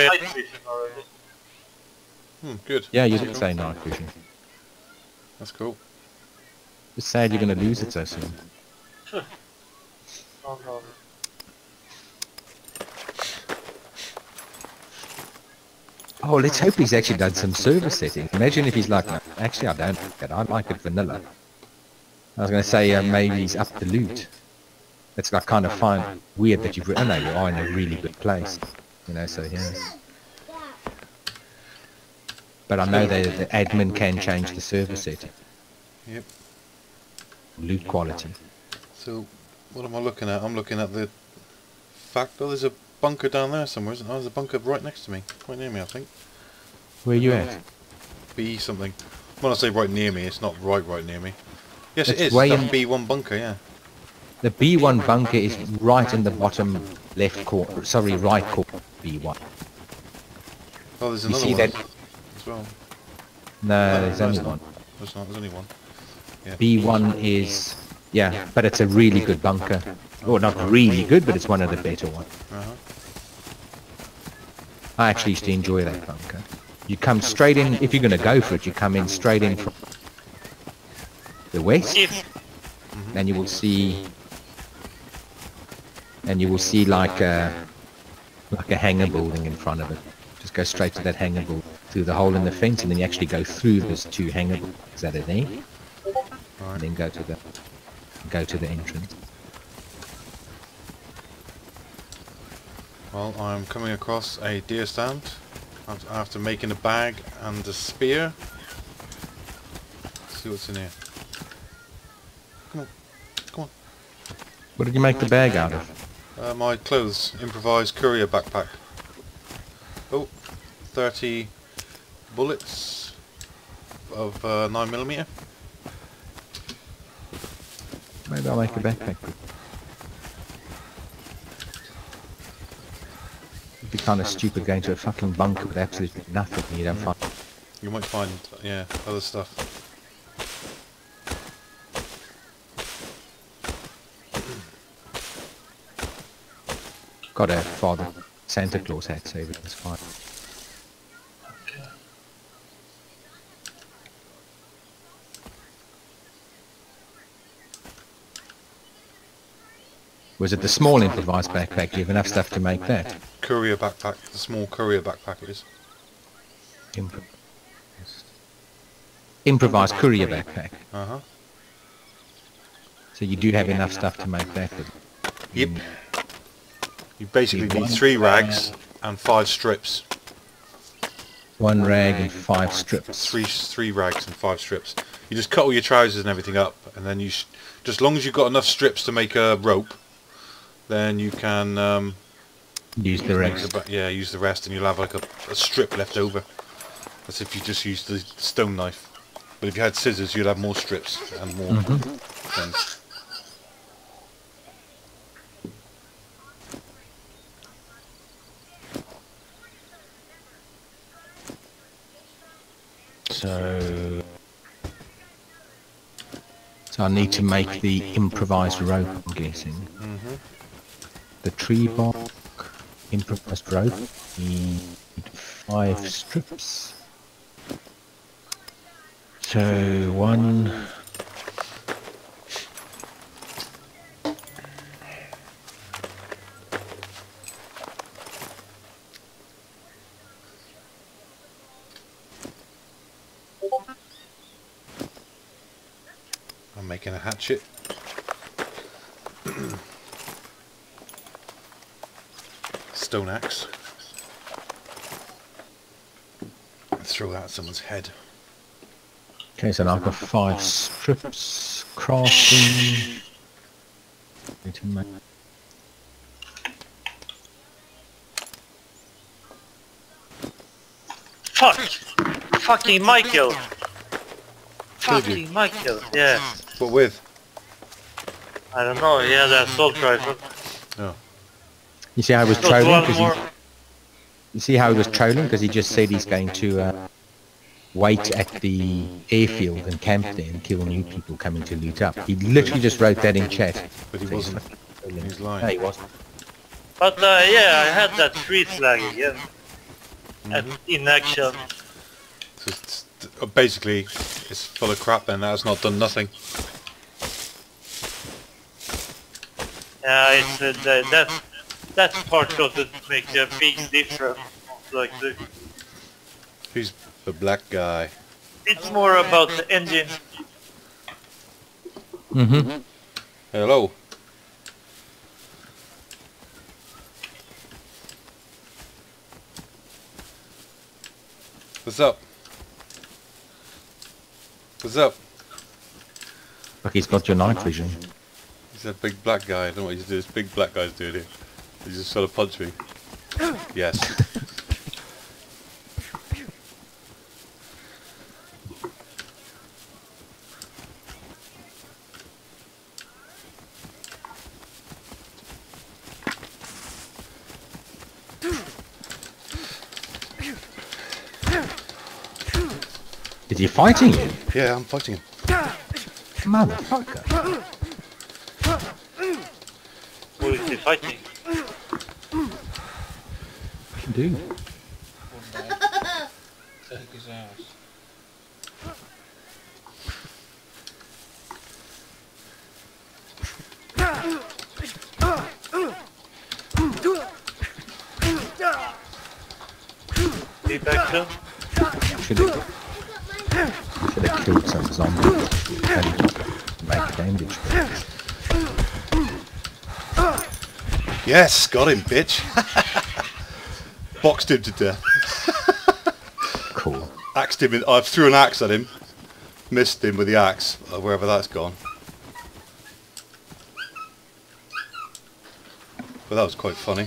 we have night vision already. Hmm, good. Yeah, you didn't say night vision. That's cool. It's sad you're going to lose it so soon. Oh no. Oh, let's hope he's actually done some server settings. Imagine if he's like, no, actually I don't like it. I like it vanilla. I was going to say uh, maybe he's up the loot. It's like kind of fine, weird that you've. re- Oh no, you are in a really good place. You know, so yeah. But I know that the admin can change the server setting, Yep. loot quality. So, what am I looking at? I'm looking at the fact. Oh, there's a bunker down there somewhere, isn't there? There's a bunker right next to me. Quite near me, I think. Where are you at? B something. When I say right near me, it's not right right near me. Yes, It's it is. way in- B1 bunker, yeah. The B1 bunker is right in the bottom left corner. Sorry, right corner. B1. Oh, there's You see one that? as well. No, there's no, only it's one. There's not. There's only one. B1 is, yeah, but it's a really good bunker. Well, not really good, but it's one of the better ones. Uh-huh. I actually used to enjoy that bunker. You come straight in, if you're going to go for it, you come in straight in from the west, If and you will see, and you will see like a, like a hangar building in front of it. Just go straight to that hangar building, through the hole in the fence, and then you actually go through those two hangar buildings that are there, and then go to the, go to the entrance. Well, I'm coming across a deer stand after making a bag and a spear. Let's see what's in here. Come on. Come on. What did you make the bag out of? Uh, my clothes. Improvised courier backpack. Oh, 30 bullets of uh, 9mm. Maybe I'll make a backpack. It'd be kind of stupid going to a fucking bunker with absolutely nothing you don't find... You might find, yeah, other stuff. Got a father Santa Claus hat, so everything's fine. Was it the small improvised backpack? Do you have enough stuff to make that? Courier backpack. The small courier backpack it is. Impro- improvised courier backpack. Uh-huh. So you do have enough stuff to make that. Yep. You basically Need need three rags and five strips. one rag and five strips. Three three rags and five strips. You just cut all your trousers and everything up, and then you, sh- just as long as you've got enough strips to make a rope, then you can um, Use the make rags. the yeah use the rest, and you'll have like a, a strip left over. That's if you just use the stone knife. But if you had scissors, you'd have more strips and more Mm-hmm. things. So, so I need to make the improvised rope. I'm guessing hmm the tree bark improvised rope. Need five strips. So one. Making a hatchet. Stone axe. Throw that at someone's head. Okay, so now I've got five strips. Crafting. Need fuck, fucking Michael. Killed you. Fucking Michael. Yeah. What with? I don't know. yeah, had an assault rifle. Oh. You see how he was Got trolling? one 'Cause more. he, you see how he was trolling? Because he just said he's going to uh, wait at the airfield and camp there and kill new people coming to loot up. He literally just wrote that in chat. But he So wasn't. fucking. He's lying. No, he wasn't. But uh, yeah, I had that tree flag again. at, in action. So uh, basically, it's full of crap then. That's not done nothing. Yeah, it's uh, the, that that part doesn't make a big difference. Like the, Who's the black guy? it's more about the engine. Mm-hmm. Hello. What's up? What's up? Look, he's got your night vision. He's that big black guy. I don't know what he's doing. This big black guy's doing here. He's just trying to punch me. Yes. Is he fighting you? yeah, I'm fighting him. Motherfucker. Who is he fighting? Dude. Take his ass. Deep action? Should have, should have killed some zombies. How do you make damage? Yes, got him, bitch. Boxed him to death. Cool. Axed him. In, I threw an axe at him. Missed him with the axe, uh, wherever that's gone. But that was quite funny.